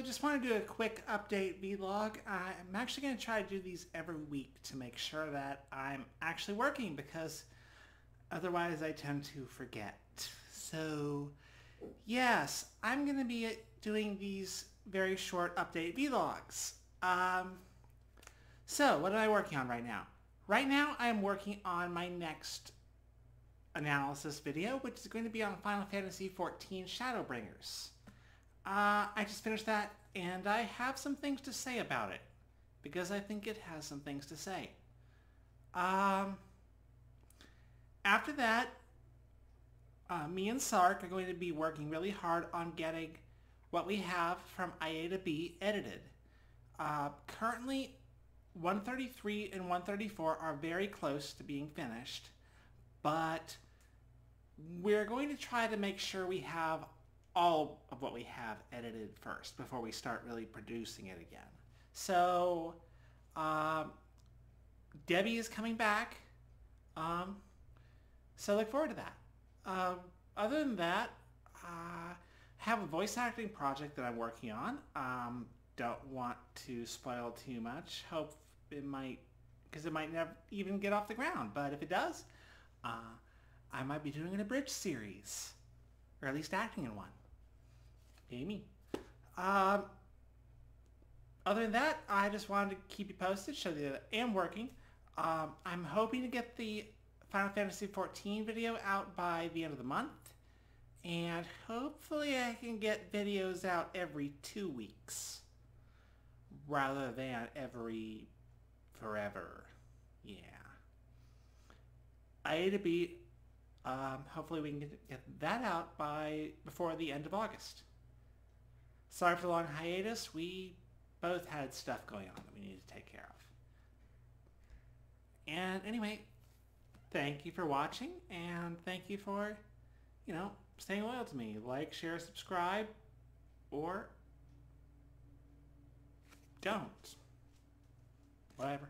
So just want to do a quick update vlog. I'm actually going to try to do these every week to make sure that I'm actually working because otherwise I tend to forget. So yes, I'm going to be doing these very short update vlogs. Um, so what am I working on right now? Right now I'm working on my next analysis video, which is going to be on Final Fantasy XIV Shadowbringers. Uh, I just finished that, and I have some things to say about it, because I think it has some things to say. Um, after that, uh, me and Sark are going to be working really hard on getting what we have from I Ate a Bee edited. Uh, currently, 133 and 134 are very close to being finished, but we're going to try to make sure we have all of what we have edited first before we start really producing it again. So um, Debbie is coming back. Um, so look forward to that. Uh, other than that, I uh, have a voice acting project that I'm working on. Um, don't want to spoil too much. Hope it might, because it might never even get off the ground. But if it does, uh, I might be doing an abridged series, or at least acting in one. Amy. Um, other than that, I just wanted to keep you posted, show you that I am working. Um, I'm hoping to get the Final Fantasy XIV video out by the end of the month. And hopefully I can get videos out every two weeks. Rather than every forever. Yeah. Ate a Bee, um, hopefully we can get that out by before the end of August. Sorry for the long hiatus. We both had stuff going on that we needed to take care of. And anyway, thank you for watching and thank you for, you know, staying loyal to me. Like, share, subscribe, or don't. Whatever.